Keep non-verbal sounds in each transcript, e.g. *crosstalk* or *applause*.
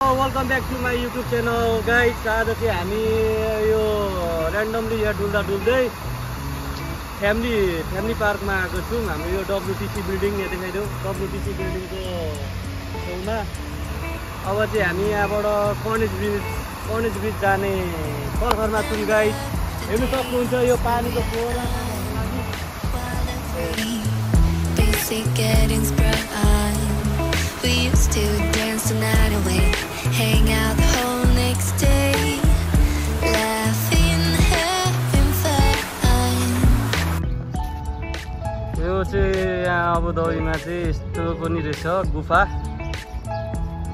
Welcome back to my YouTube channel guys आज चाहिँ हामी यो ऱ्यान्डमली यहाँ डुल्दा डुल्दै फ्यामिली फ्यामिली पार्कमा आएको छौँ। हाम्रो यो डब्लुटिसी बिल्डिङ यहाँ देखाइदेऊ। डब्लुटिसी बिल्डिङको छेउमा। अब चाहिँ हामी यहाँबाट कर्नेज ब्रिज कर्नेज ब्रिज जाने पर्खरमा छौँ गाइड हेर्नु सक्नुहुन्छ यो पानीको the यो चाहिँ यहाँ अबुधाबीमा चाहिँ यस्तो पनि रहेछ गुफा।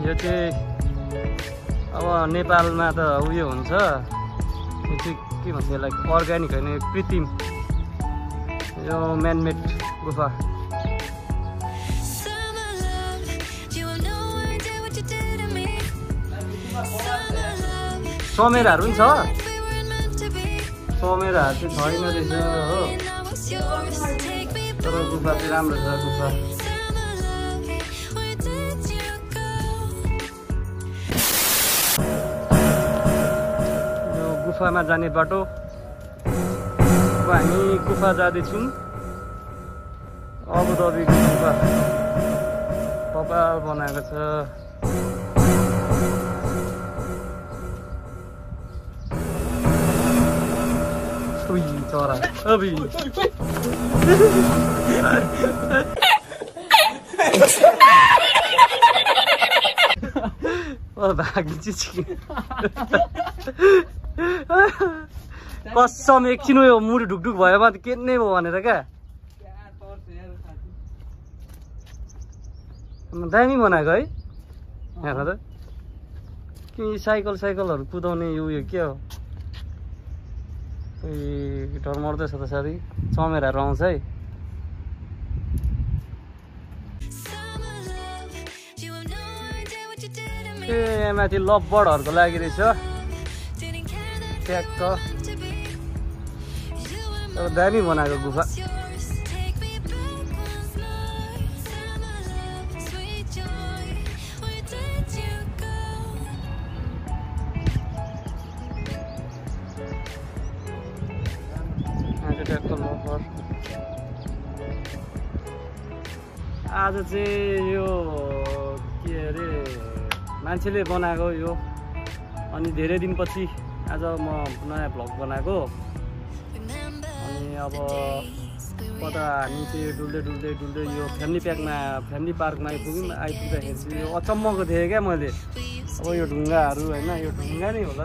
यो चाहिँ अब नेपालमा त उयो हुन्छ। यो चाहिँ के भन्छ यसलाई अर्ग्यानिक होइन कृत्रिम। यो म्यानमेड गुफा। समेराहरू पनि छ. समेराहरू चाहिँ छैन रहेछ हो तर. गुफा चाहिँ राम्रो छ गुफा? यो गुफामा जाने बाटो अब हामी गुफा जाँदैछौँ अबुधाबीको गुफा कपाल बनाएको छ चरा अबि ओ भागिन्छ कसम एकछिन यो मुढी ढुकढुक भयो भने त के नै भयो भनेर क्या दामी बनाएको है हेर त कि साइकल साइकलहरू कुदाउने यो उयो के हो एटर मर्दैछ त साथी चमेराहरू आउँछ है ए माथि लब्बड हल्दो लागिरहेछ दामी बनाएको गुफा ट्याक्क लभबर आज चाहिँ यो के अरे मान्छेले बनाएको यो। अनि धेरै दिनपछि आज म नयाँ भ्लग बनाएको। अनि अब कता हामी चाहिँ डुल्दै डुल्दै डुल्दै यो फ्यामिली प्याकमा फ्यामिली पार्कमा आइपुग्यौँ आइपुग्दाखेरि चाहिँ यो अचम्मको देखेँ क्या मैले। अब यो ढुङ्गाहरू होइन यो ढुङ्गा नै होला।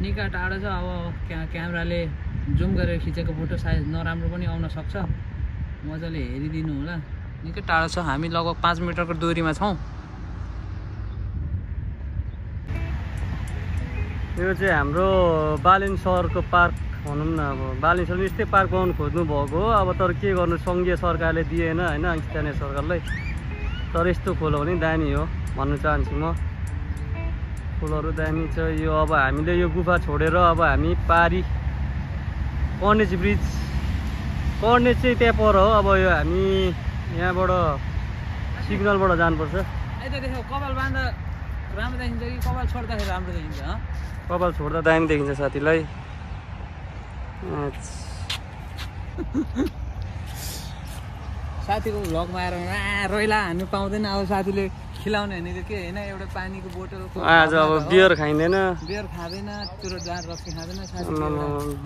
निका टाढो छ अब क्या क्यामेराले जुम गरेर खिचेको फोटो सायद नराम्रो पनि आउन सक्छ। मजाले हेरिदिनु होला। निकै टाढो छ हामी लगभग पाँच मिटरको दूरीमा छौँ। यो चाहिँ हाम्रो बालेन सहरको पार्क भनौँ न अब। बालेन सहर यस्तै पार्क बनाउनु खोज्नु भएको हो। अब तर के गर्नु सङ्घीय सरकारले दिएन होइन स्थानीय सरकारलाई। तर यस्तो खोलो भने दामी हो भन्न चाहन्छु म। फुलहरू दामी छ। यो अब हामीले यो गुफा छोडेर अब हामी पारी कर्नेज ब्रिज कर्नेज चाहिँ त्यहाँ पर हो। अब यो हामी यहाँबाट सिग्नलबाट जानुपर्छ। कपाल बाँध्दा राम्रो देखिन्छ कि कपाल छोड्दाखेरि राम्रो देखिन्छ हँ? कपाल छोड्दा दामी देखिन्छ साथीलाई। साथीको भ्लगमा आएर रोइला हान्नु पाउँदैन अब साथीले। खिलाउने भनेको के होइन एउटा पानीको बोतलको आज अब बियर खाइँदैन। बियर खाँदैन चुरो जाँड रक्सी खाँदैन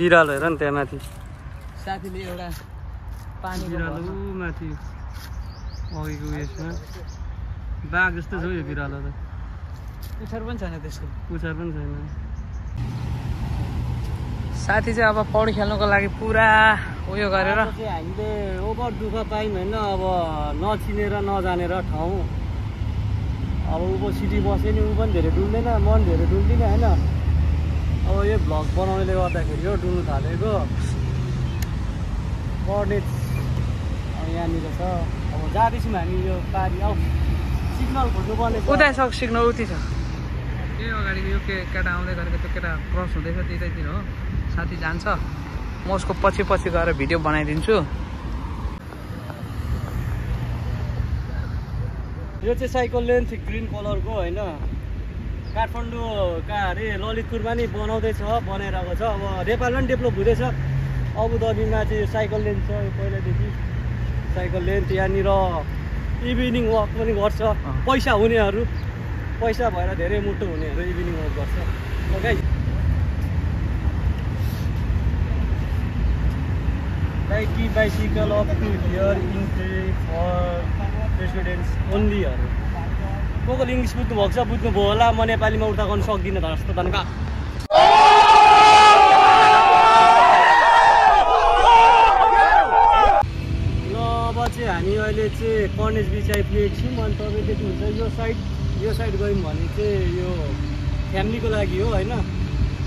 बिरालो हेर नि त्यहाँ माथि। साथीले एउटा पानीको बिरालो माथि अघिको उयसमा बाघ जस्तो छ हौ यो बिरालो त। पुच्छर पनि छैन त्यसको। पुछार पनि छैन। साथी चाहिँ अब पौडी खेल्नुको लागि पुरा उयो गरेर हामीले ओभर दुःख पायौँ होइन अब नचिनेर नजानेर ठाउँ। अब ऊ सिटी बस्यो नि ऊ पनि धेरै डुल्दैन म पनि धेरै डुल्दिनँ होइन? अब यो भ्लग बनाउनेले गर्दाखेरि हो डुल्नु थालेको। कर्नेट यहाँनिर छ। अब जाँदैछौँ हामी यो पारी। औ सिग्नल खोज्नुपर्ने उता सक सिग्नल उति छ। ए अगाडि यो के केटा आउँदै गरेको त्यो केटा क्रस हुँदैछ त्यतैतिर हो। साथी जान्छ। म उसको पछि पछि गएर भिडियो बनाइदिन्छु। यो चाहिँ साइकल लेन्थ ग्रिन कलरको होइन। काठमाडौँ कहाँ अरे ललितपुरमा नि बनाउँदैछ बनाइरहेको छ। अब नेपालमा पनि डेभलप हुँदैछ। अबुधाबीमा चाहिँ यो साइकल लेन्थ छ यो पहिलादेखि। साइकल लेन्थ यहाँनिर इभिनिङ वक पनि गर्छ। पैसा हुनेहरू पैसा भएर धेरै मुटु हुनेहरू इभिनिङ वक गर्छ। Okay बाइकी bicycle up to here entry for residents ओन्लीहरू को कोले इङ्ग्लिस बुझ्नु भएको छ बुझ्नुभयो होला। म नेपालीमा उल्टा गर्नु सक्दिनँ त जस्तो धन्यवाद। ल अब चाहिँ हामी अहिले चाहिँ कर्नेज बिच आइपुगेको छौँ अनि तपाईँ देख्नुहुन्छ यो साइड यो साइड गयौँ भने चाहिँ यो फ्यामिलीको लागि हो होइन?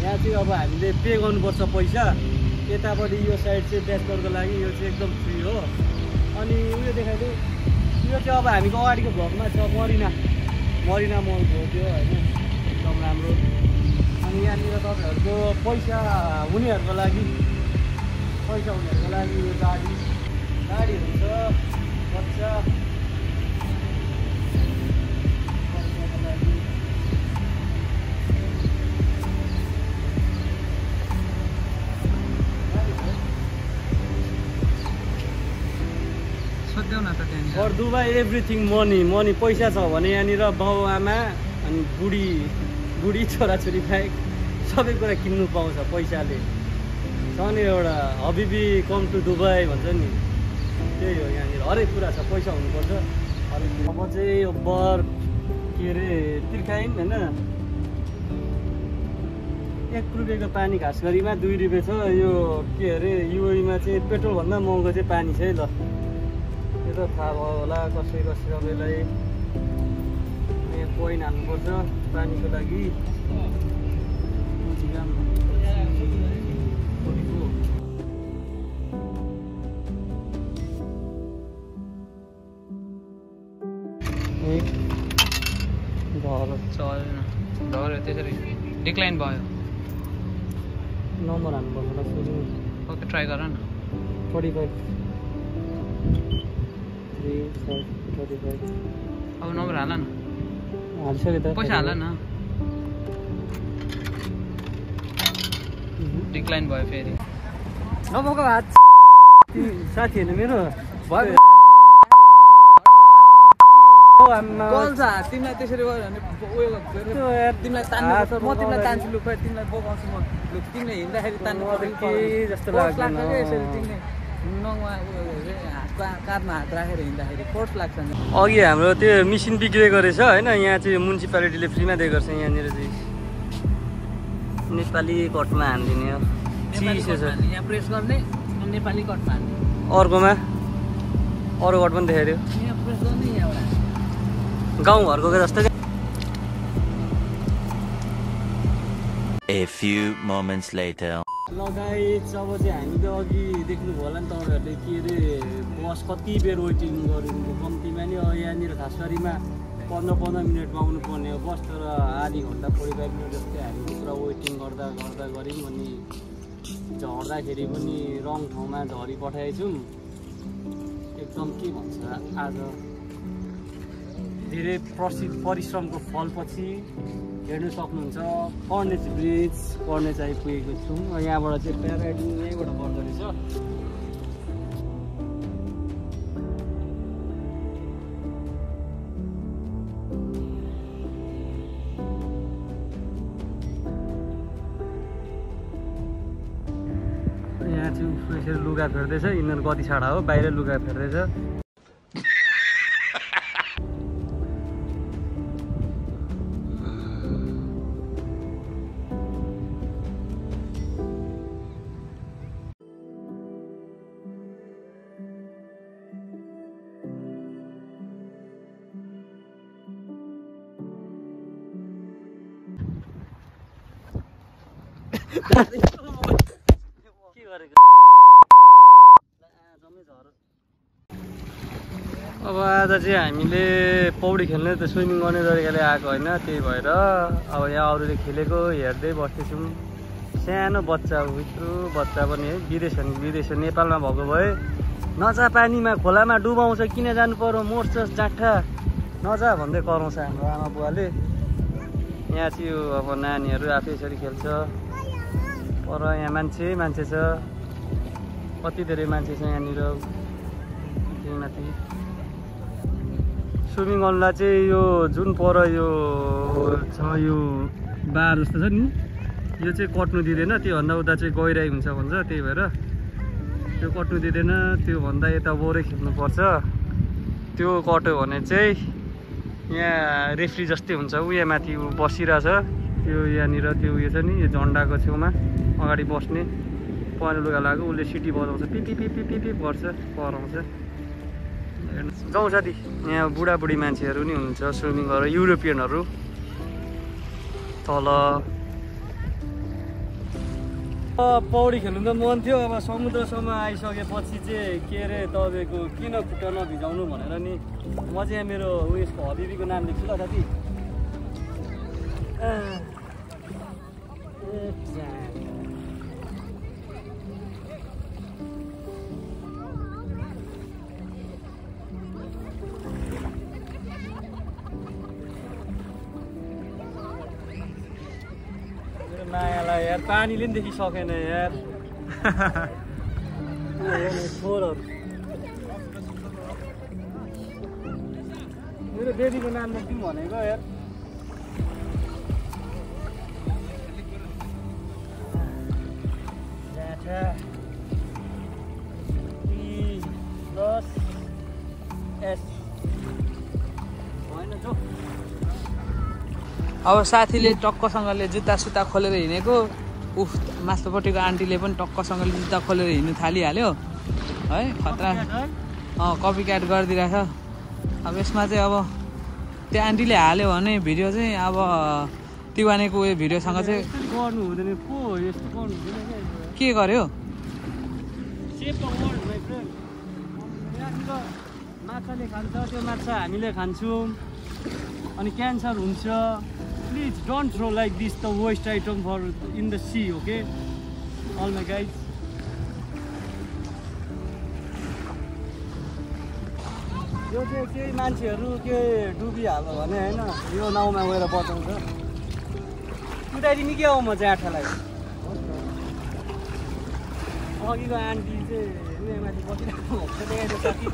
यहाँ चाहिँ अब हामीले पे गर्नुपर्छ पैसा। यतापट्टि यो साइड चाहिँ ब्याचलरको लागि यो चाहिँ एकदम फ्री हो। अनि उयो देखाइदियो यो चाहिँ अब हामीको अगाडिको भ्लगमा छ मरिना। मरिना मल हो त्यो होइन। एकदम राम्रो। अनि यहाँनिर तपाईँहरूको पैसा हुनेहरूको लागि पैसा हुनेहरूको लागि यो गाडी। गाडी हुन्छ बच्चा। For Dubai everything money money पैसा छ भने यहाँनिर बाउ आमा अनि बुढी बुढी छोराछोरी बाहेक सबै कुरा किन्नु पाउँछ पैसाले। छ नि एउटा हबिबी कम टु दुबई भन्छ नि। त्यही हो यहाँनिर हरेक कुरा छ पैसा हुनुपर्छ। हरेक अब चाहिँ यो बर के अरे तिर्खाइन होइन? एक रुपियाँको पानी खास गरीमा दुई रुपियाँ छ। यो के अरे युएमा चाहिँ पेट्रोलभन्दा महँगो चाहिँ पानी छ है ल। त थाहा भयो होला कसै कसै सबैलाई यहाँ कोइन हाल्नुपर्छ पानीको लागि। चलेन ढल्यो त्यसरी। डिक्लाइन भयो। नम्बर हाल्नुपर्छ ओके ट्राई गर न। Forty five. अब नम्बर हाल न। त। पैसा हाल न। डिक्लाइन भयो फेरि। नभएको हात। साथी होइन मेरो। भयो। तिमीलाई त्यसरी गऱ्यो। भने उयो तिमीलाई तान्नु म तिमीलाई तान्छु लु। खोइ तिमीलाई बोकाउँछु म लु। तिमीले हिँड्दाखेरि तान्नु पर्दैन? जस्तो। लाग्छ हात राखेर हिँड्दाखेरि फोर्स लाग्छ अघि हाम्रो त्यो मिसिन बिग्रेको रहेछ होइन? यहाँ चाहिँ म्युनिसिपालिटीले फ्रीमा दिएको रहेछ यहाँनिर चाहिँ। नेपाली कटमा हानिदिने हो। चिसो छ। यहाँ प्रेस गर्ने नेपाली कटमा अर्कोमा? अरू कट पनि देखाइदियो। यहाँ प्रेस गर्ने यहाँबाट गाउँघरको जस्तो? A few moments later. लगायत अब चाहिँ हामीले अघि देख्नुभयो होला नि तपाईँहरूले के अरे बस कति बेर वेटिङ गर्नु कम्तीमा नि यहाँनिर खास गरीमा पन्ध्र पन्ध्र मिनटमा आउनु पर्ने हो बस तर आधी घन्टा फोर्टी फाइभ मिनट जस्तै हामीले पुरा वेटिङ गर्दा गर्दा गऱ्यौँ अनि झर्दाखेरि पनि रङ ठाउँमा झरी पठाएछौँ। एकदम के भन्छ आज धेरै प्रसि परिश्रमको फलपछि हेर्नु सक्नुहुन्छ। कर्नेज ब्रिज कर्नेज आइपुगेको छौँ। यहाँबाट चाहिँ प्याराग्लाइडिङ यहीँबाट गर्दो रहेछ। यहाँ चाहिँ लुगा फेर्दैछ। यिनीहरू कति छाडा हो? बाहिर लुगा फेर्दैछ। अब आज चाहिँ हामीले पौडी खेल्ने त स्विमिङ गर्ने तरिकाले आएको होइन त्यही भएर अब यहाँ अरूले खेलेको हेर्दै बस्दैछौँ। सानो बच्चा हो यत्रो बच्चा पनि है विदेश विदेश नेपालमा भएको भए नजा पानीमा खोलामा डुबाउँछ किन जानु पर्यो मर्छस् जाँठा। नजा भन्दै कराउँछ हाम्रो आमा बुवाले। यहाँ चाहिँ अब नानीहरू आफै यसरी खेल्छ। पर यहाँ मान्छे मान्छे छ। कति धेरै मान्छे छ यहाँनिर। त्यही माथि। स्विमिङ गर्नुलाई चाहिँ यो जुन पर यो छ यो बार जस्तो छ नि यो चाहिँ कट्नु दिँदैन। त्योभन्दा उता चाहिँ गहिराइ हुन्छ भन्छ त्यही भएर त्यो कट्नु दिँदैन। त्योभन्दा यता बोरै खेल्नुपर्छ। त्यो कट्यो भने चाहिँ यहाँ रेफ्री जस्तै हुन्छ। ऊ यहाँ माथि बसिरहेछ। त्यो यहाँनिर त्यो उयो छ नि यो झन्डाको छेउमा अगाडि बस्ने पहेँलो लुगा लगाएको उसले सिटी बजाउँछ। पिपी पिपी पिपी गर्छ कराउँछ। जाउँ साथी यहाँ बुढाबुढी मान्छेहरू नि हुनुहुन्छ स्विमिङ गरेर युरोपियनहरू। तल। पौडी खेल्नु त मन थियो अब समुद्रसम्म आइसकेपछि चाहिँ के अरे तपाईँको किन खुट्टा नभिजाउनु भनेर नि म चाहिँ यहाँ मेरो उयसको हबिबीको नाम लेख्छु ल साथी। मायालाई यार पानीले पनि देखिसकेन यार मेरो बेबीको नाम लेखिदिउँ भनेको यार। प्लस एस होइन अब साथीले टक्कसँगले जुत्ता सुत्ता खोलेर हिँडेको। उफ माथिल्लोपट्टिको आन्टीले पनि टक्कसँगले जुत्ता खोलेर हिँड्नु थालिहाल्यो। है खतरा। कपी क्याट गरिदिरहेछ अब यसमा चाहिँ अब त्यो आन्टीले हाल्यो भने भिडियो चाहिँ अब तिवानेको उयो भिडियोसँग चाहिँ गर्नु हुँदैन पो यस्तो गर्नु हुँदैन के गर्यो माछाले खान्छ त्यो माछा हामीले खान्छौँ अनि क्यान्सर हुन्छ please don't throw like this the waste item for in the sea okay all my guys यो चाहिँ केही मान्छेहरू के डुबिहाल्यो भने होइन यो नाउँमा गएर बचाउँछ कुदाइदिने के हो म चाहिँ आँठालाई अघिको आन्टी चाहिँ माथि बसिरहेको देखाइदियो साथी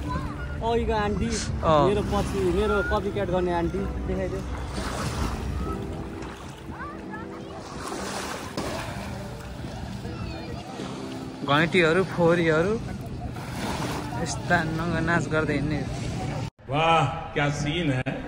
अघिको आन्टी। मेरो पछि मेरो कपी क्याट गर्ने आन्टी देखाइदियो घैँटीहरू फोरीहरू यस्ता नङ्गा नाच गर्दै हिँड्ने वाह क्या सीन है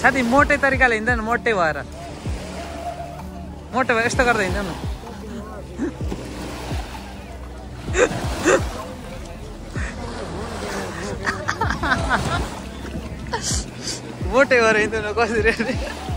साथी मोटे तरिकाले हिँड्दैन मोटे भएर मोटे भएर यस्तो गर्दा हिँड्दैन मोटे भएर हिँड्दैन कसरी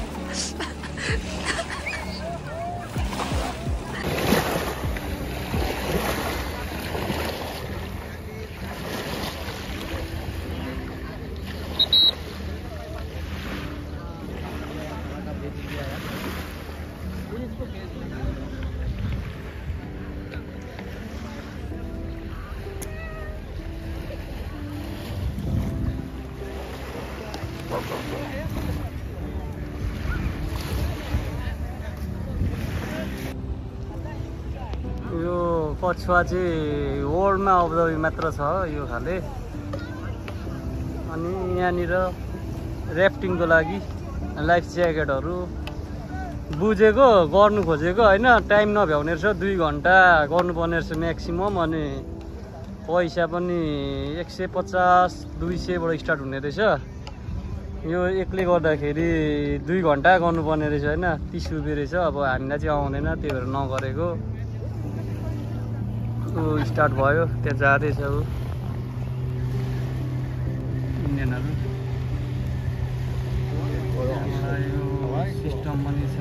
कछुवा चाहिँ वर्ल्डमा अब्जर्भिङ मात्र छ यो खाले। अनि यहाँनिर ऱ्याफ्टिङको लागि लाइफ ज्याकेटहरू बुझेको गर्नु खोजेको होइन? टाइम नभ्याउने रहेछ दुई घन्टा गर्नुपर्ने रहेछ म्याक्सिमम् अनि पैसा पनि एक सय पचास दुई सयबाट स्टार्ट हुने रहेछ। यो एक्लै गर्दाखेरि दुई घन्टा गर्नुपर्ने रहेछ होइन? तिस रुपियाँ रहेछ अब हामीलाई चाहिँ आउँदैन त्यही भएर नगरेको। ऊ स्टार्ट भयो त्यहाँ जाँदैछ त्यहाँबाट यो सिस्टम पनि छ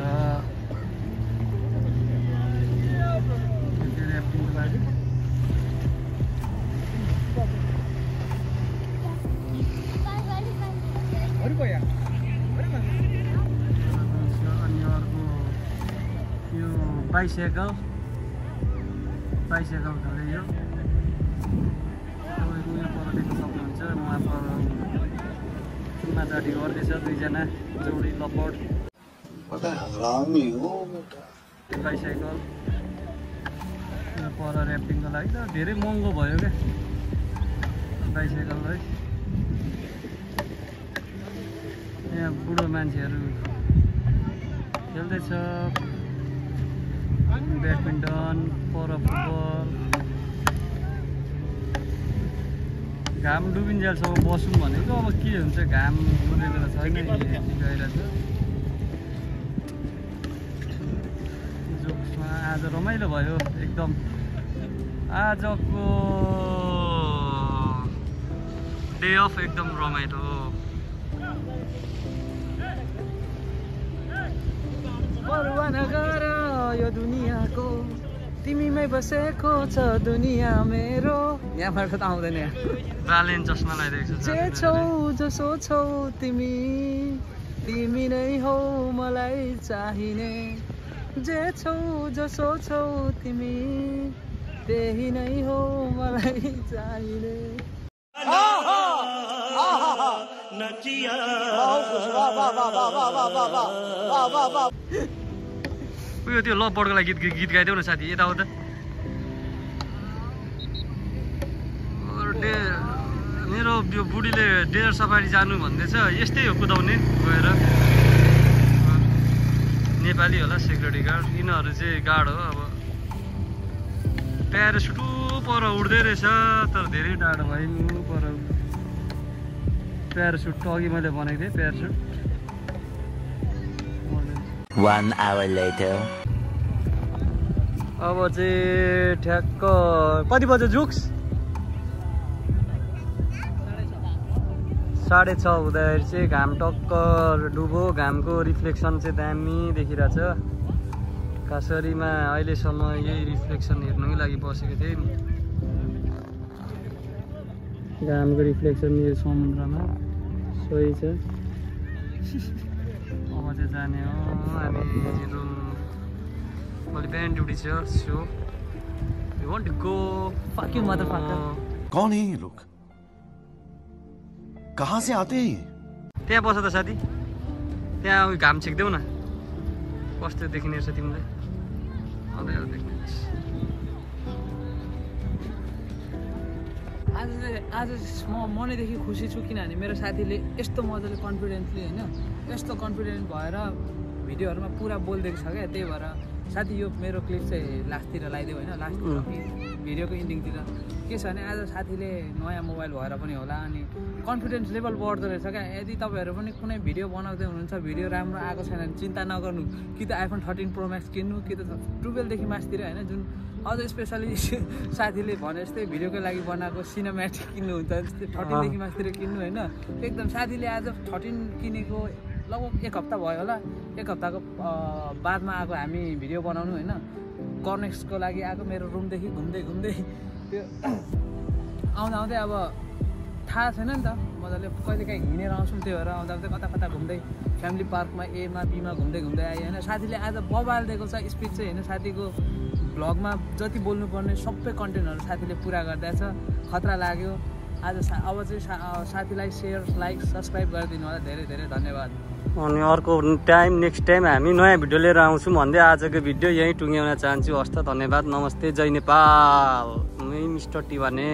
अनि अर्को यो बाइसाइकल बाइसाइकल खाले यो तपाईँको पर देख्न सक्नुहुन्छ उहाँ पर चुम्माचाटी गर्दैछ दुईजना जोडी लपट बाइसाइकल यो पर ऱ्यापिङको लागि त धेरै महँगो भयो क्या। बाइसाइकल है। यहाँ बुढो मान्छेहरू खेल्दैछ। ब्याडमिन्टन पर फुटबल घाम डुबिन्जेलसम्म बसौँ भनेको अब के हुन्छ घाम डुबेको त छैन जोक्समा आज रमाइलो भयो एकदम आजको डे अफ एकदम रमाइलो यो दुनियाँको तिमीमै बसेको छ दुनियाँ मेरो यहाँबाट त आउँदैन यहाँ ब्यालेन्स चस्मा लगाइदिएको छ जे छौ जसो छौ तिमी तिमी नै हौ मलाई चाहिने जे छौ जसो छौ तिमी त्यही नै हो मलाई चाहिने उयो त्यो लपडको लागि गीत गीत गाइदेऊ न साथी यताउता मेरो यो बुढीले डेजर सफारी जानु भन्दैछ यस्तै हो कुदाउने गएर। नेपाली होला सेक्युरिटी गार्ड यिनीहरू चाहिँ गार्ड हो अब। प्यारासुटु पर उड्दै रहेछ तर धेरै टाढो भयो पर। प्यारासुट अघि मैले बनाएको थिएँ प्यारासुट One hour later. अब चाहिँ ठ्याक्क कति बज्यो जुक्स? साढे छ हुँदाखेरि चाहिँ घाम टक्कर डुबो घामको रिफ्लेक्सन चाहिँ दामी देखिरहेछ। खासरीमा अहिलेसम्म यही रिफ्लेक्सन हेर्नुकै लागि बसेको थिएँ घामको रिफ्लेक्सन यो समुद्रमा। सही छ। *laughs* अब चाहिँ जाने हो। हामी रुम भोलि बिहान ड्युटी छ so you want to go Fuck you, motherfucker. कौन है ये लोग? कहाँ से आते हैं ये? त्यहाँ बस त साथी। त्यहाँ उयो घाम छेक्देऊ न। कस्तो देखिने रहेछ तिमीलाई। अँध्यारो देख्ने आज चाहिँ आज म मनैदेखि खुसी छु किनभने मेरो साथीले यस्तो मजाले कन्फिडेन्टली होइन यस्तो कन्फिडेन्ट भएर भिडियोहरूमा पुरा बोलिदिएको छ क्या त्यही भएर साथी यो मेरो क्लिप चाहिँ लास्टतिर लगाइदियो होइन लास्टतिर भिडियोको इन्डिङतिर के छ भने आज साथीले नयाँ मोबाइल भएर पनि होला अनि कन्फिडेन्स लेभल बढ्दो रहेछ क्या। यदि तपाईँहरू पनि कुनै भिडियो बनाउँदै हुनुहुन्छ भिडियो राम्रो आएको छैन भने चिन्ता नगर्नु। कि त आइफोन थर्टिन प्रो म्याक्स किन्नु कि त टुवेल्भदेखि मासतिर होइन जुन अझ स्पेसली *laughs* साथीले भने जस्तै भिडियोको लागि बनाएको सिनेमेटिक किन्नुहुन्छ जस्तै थर्टिनदेखि मासतिर किन्नु होइन। एकदम साथीले आज थर्टिन किनेको लगभग एक हप्ता भयो होला। एक हप्ताको बादमा आएको हामी भिडियो बनाउनु होइन। कर्नेक्सको लागि आएको मेरो रुमदेखि घुम्दै घुम्दै त्यो। आउँदा आउँदै अब थाहा छैन नि त मजाले कहिले काहीँ हिँडेर आउँछौँ त्यही भएर आउँदा आउँदै कता कता घुम्दै फ्यामिली पार्कमा एमा बीमा घुम्दै घुम्दै आयो। होइन साथीले आज बबाल दिएको छ स्पिड चाहिँ होइन साथीको भ्लगमा जति बोल्नुपर्ने सबै कन्टेन्टहरू साथीले पुरा गरिदिएछ खतरा लाग्यो। आज सा अब चाहिँ साथीलाई सेयर लाइक सब्सक्राइब गरिदिनु होला। धेरै धेरै धन्यवाद। अनि अर्को टाइम नेक्स्ट टाइम हामी नयाँ भिडियो लिएर आउँछौँ भन्दै आजको भिडियो यहीँ टुङ्ग्याउन चाहन्छु। हस्त धन्यवाद। नमस्ते। जय नेपाल। मिस्टर टिवाने।